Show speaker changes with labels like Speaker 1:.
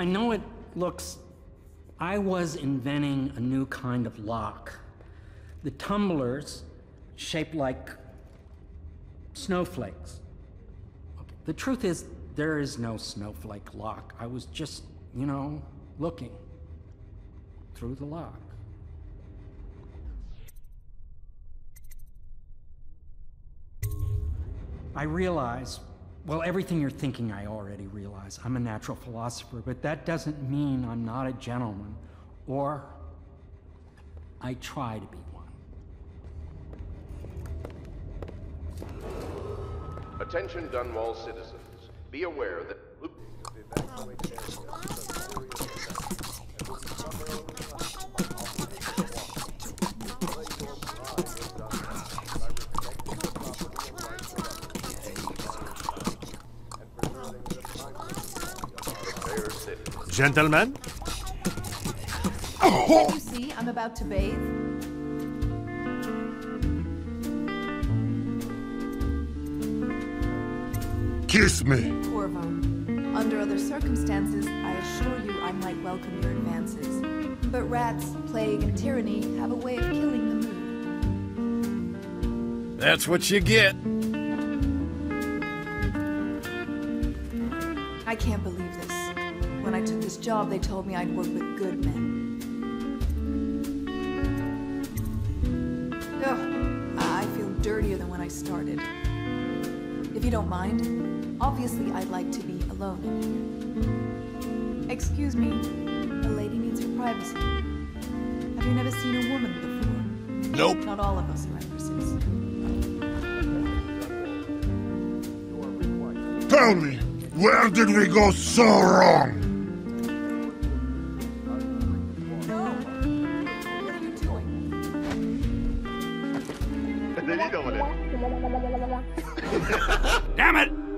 Speaker 1: I know it looks. I was inventing a new kind of lock. The tumblers, shaped like snowflakes. The truth is, there is no snowflake lock. I was just, you know, looking through the lock. I realize, well, everything you're thinking I already realize. I'm a natural philosopher, but that doesn't mean I'm not a gentleman, or I try to be one.
Speaker 2: Attention Dunwall citizens. Be aware that...
Speaker 3: Gentlemen?
Speaker 4: Can't you see I'm about to bathe?
Speaker 5: Kiss me.
Speaker 4: Corvo. Under other circumstances, I assure you I might welcome your advances. But rats, plague, and tyranny have a way of killing the mood.
Speaker 3: That's what you get.
Speaker 4: I can't believe. When I took this job, they told me I'd work with good men. Ugh, I feel dirtier than when I started. If you don't mind, obviously I'd like to be alone in here. Excuse me, a lady needs her privacy. Have you never seen a woman before?
Speaker 3: Nope.
Speaker 4: Not all of us are actresses.
Speaker 5: Tell me, where did we go so wrong?
Speaker 3: Damn it!